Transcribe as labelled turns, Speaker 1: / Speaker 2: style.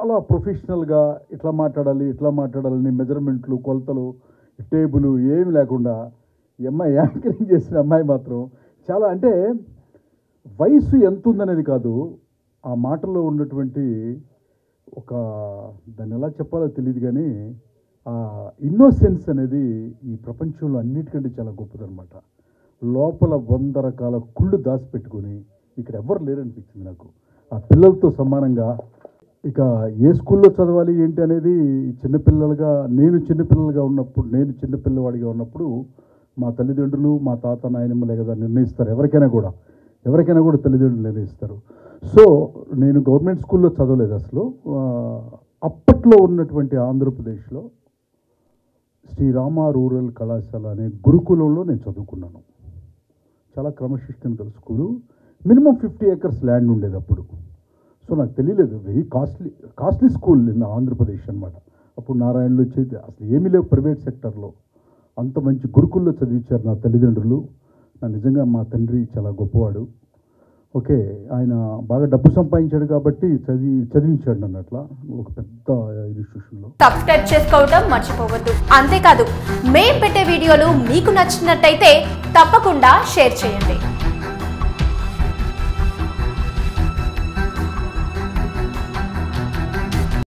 Speaker 1: చాలా ప్రొఫెషనల్గా ఇట్లా మాట్లాడాలి ఇట్లా మాట్లాడాలని మెజర్మెంట్లు కొలతలు టేబుల్ ఏమి లేకుండా ఈ అమ్మాయి యాంకరింగ్ చేసిన అమ్మాయి మాత్రం చాలా అంటే వయసు ఎంత ఉందనేది కాదు ఆ మాటల్లో ఉన్నటువంటి ఒక దాన్ని ఎలా చెప్పాలో తెలియదు కానీ ఆ ఇన్నోసెన్స్ అనేది ఈ ప్రపంచంలో అన్నిటికంటే చాలా గొప్పదనమాట లోపల వంద రకాల కుళ్ళు దాచిపెట్టుకొని ఇక్కడ ఎవరు లేరనిపించింది నాకు. ఆ పిల్లలతో సమానంగా ఇక ఏ స్కూల్లో చదవాలి ఏంటి అనేది చిన్నపిల్లలుగా నేను చిన్నపిల్లలుగా ఉన్నప్పుడు నేను చిన్నపిల్లవాడిగా ఉన్నప్పుడు మా తల్లిదండ్రులు మా తాత నాయనమ్మలే కదా నిర్ణయిస్తారు. ఎవరికైనా కూడా ఎవరికైనా కూడా తల్లిదండ్రులు నిర్ణయిస్తారు. సో నేను గవర్నమెంట్ స్కూల్లో చదవలేదు అసలు. అప్పట్లో ఉన్నటువంటి ఆంధ్రప్రదేశ్లో శ్రీరామ రూరల్ కళాశాల అనే గురుకులంలో నేను చదువుకున్నాను. చాలా క్రమశిక్షణ గల school. Minimum fifty acres land ఉండేది అప్పుడు. సో నాకు తెలియలేదు. Very costly costly school in Andhra Pradesh అనమాట అప్పుడు నారాయణలో వచ్చేది. అసలు ఏమీ లేవు ప్రైవేట్ సెక్టర్లో. అంత మంచి గురుకుల్లో చదివించారు నా తల్లిదండ్రులు. నా నిజంగా మా తండ్రి చాలా గొప్పవాడు. ఓకే ఆయన బాగా డబ్బు సంపాదించాడు కాబట్టి చదివి చదివించాడు నన్ను అట్లా. ఒక పెద్ద ఇన్స్టిట్యూషన్లో.
Speaker 2: సబ్స్క్రైబ్ చేసుకోవడం మర్చిపోవద్దు. అంతేకాదు మేం పెట్టే వీడియోలు మీకు నచ్చినట్టయితే తప్పకుండా షేర్ చేయండి.